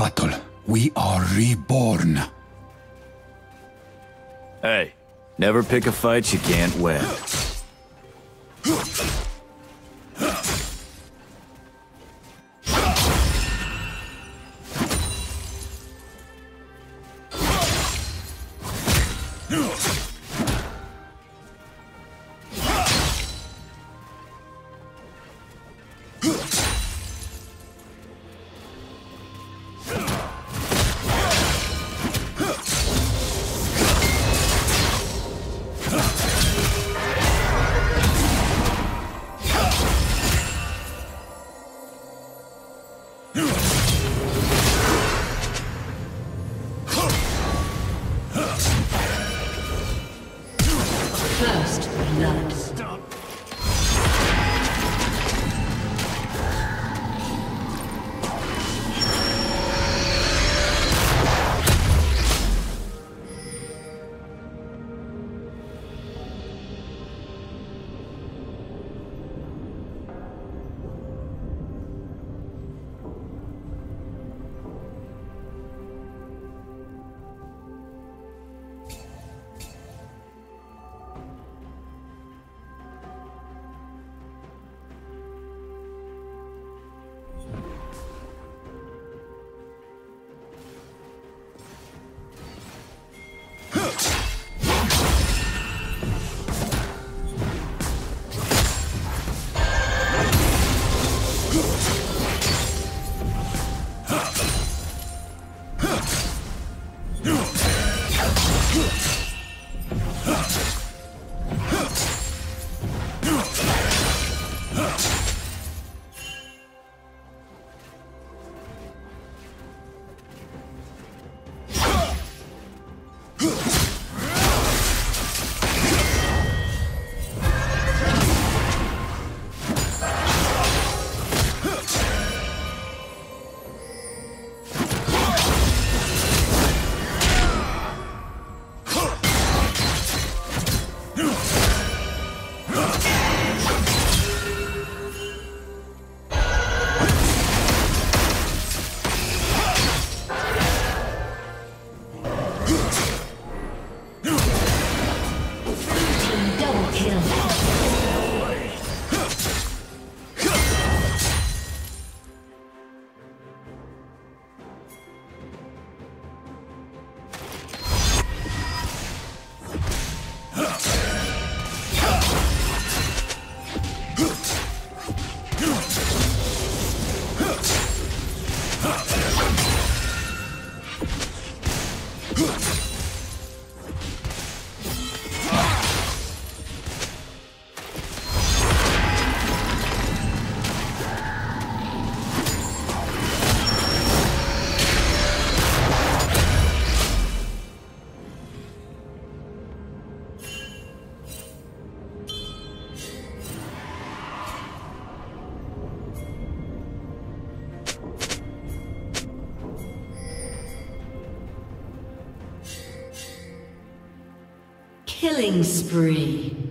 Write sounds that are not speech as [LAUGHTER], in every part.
battle. We are reborn. Hey, never pick a fight you can't win. [GASPS] [LAUGHS] First blood. Killing spree.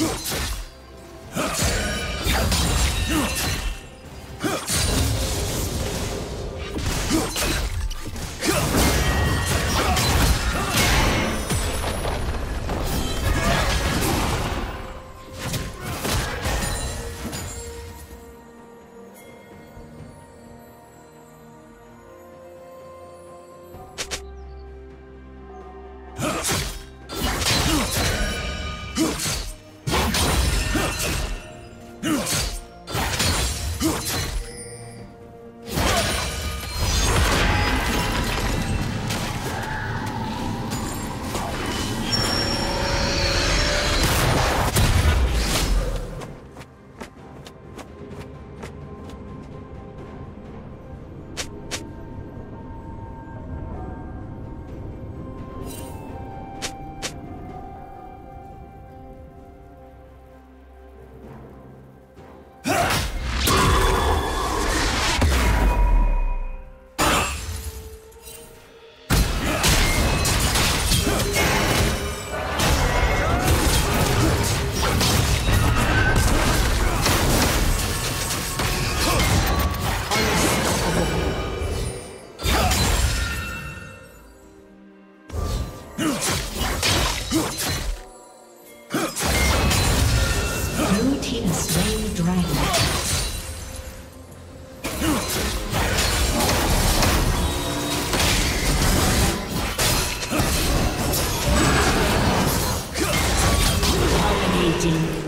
Huh. จ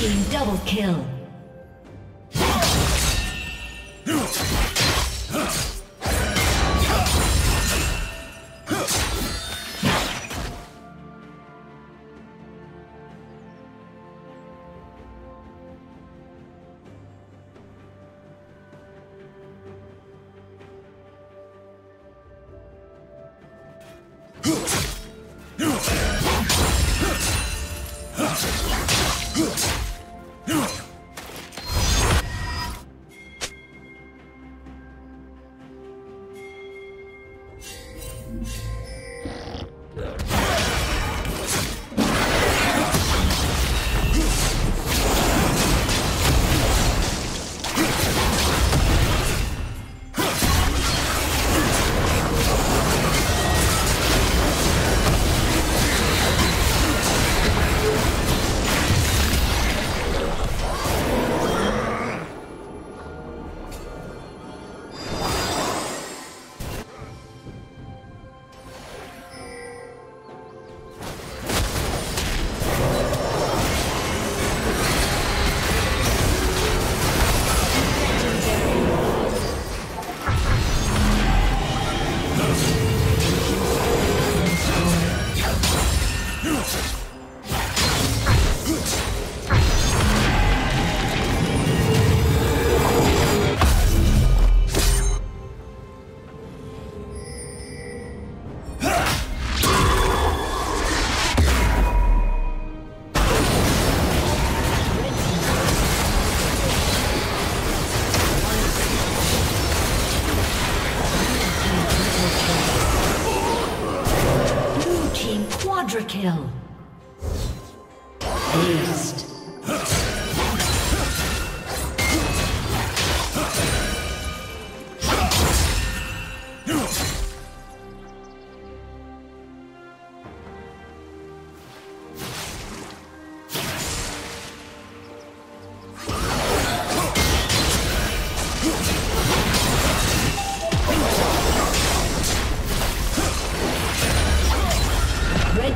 Team double kill. kill.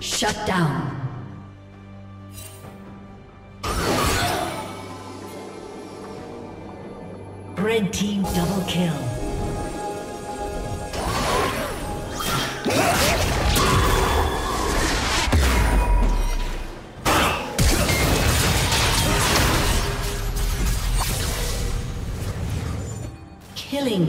Shut down. Red team double kill. Killing